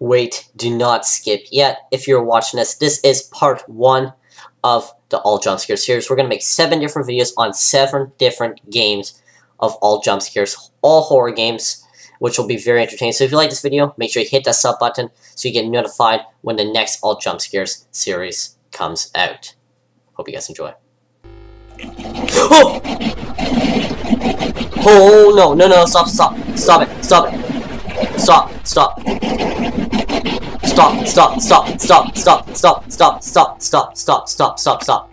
wait, do not skip yet. If you're watching this, this is part one of the All Jump Scare series. We're going to make seven different videos on seven different games of All Jump Scares, all horror games, which will be very entertaining. So if you like this video, make sure you hit that sub button so you get notified when the next All Jump Scares series comes out. Hope you guys enjoy. Oh! Oh no, no, no, stop, stop, stop it, stop it. Stop, stop. Stop, stop, stop, stop, stop, stop, stop, stop, stop, stop, stop, stop, stop.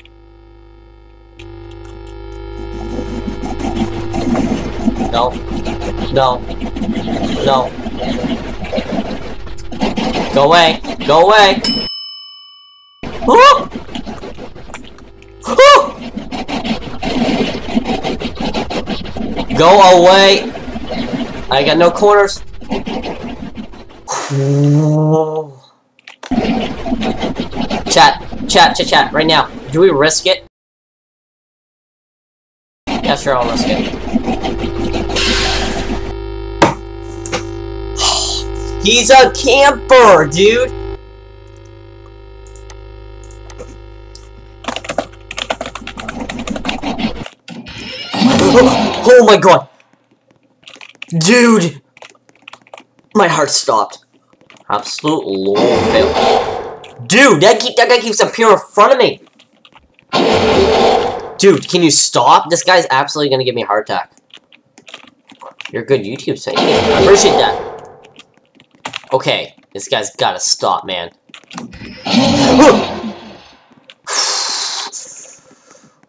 No. No. No. Go away. Go away. Oh! Oh! Go away. I got no corners. Chat, chat, chat, chat, right now. Do we risk it? Yeah, sure, I'll risk it. He's a camper, dude! Oh, oh my god! Dude! My heart stopped. Absolute lol fail. Dude, that, keep, that guy keeps appearing in front of me! Dude, can you stop? This guy's absolutely gonna give me a heart attack. You're a good YouTube site. I appreciate that. Okay, this guy's gotta stop, man.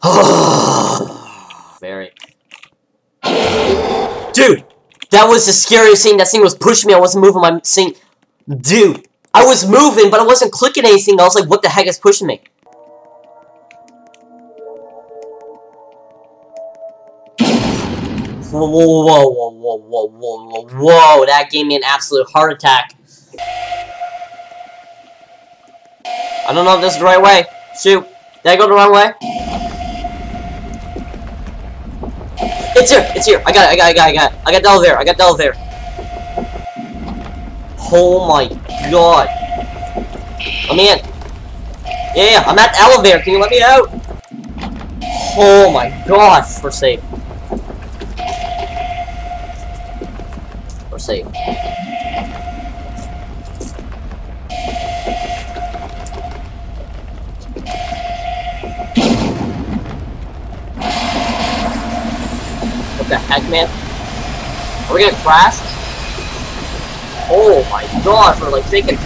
Very. Dude! That was the scariest thing. That thing was pushing me. I wasn't moving my thing. Dude! I was moving, but I wasn't clicking anything. I was like, what the heck is pushing me? Whoa, whoa, whoa, whoa, whoa, whoa, whoa, whoa, whoa, that gave me an absolute heart attack. I don't know if this is the right way. Shoot. Did I go the wrong way? It's here! It's here! I got it! I got it! I got it! I got it! I got elevator! I got elevator! Oh my god! Let me in! Yeah, I'm at the elevator! Can you let me out? Oh my gosh! We're safe. We're safe. What the heck, man? Are we gonna crash? Oh my gosh, we're like taking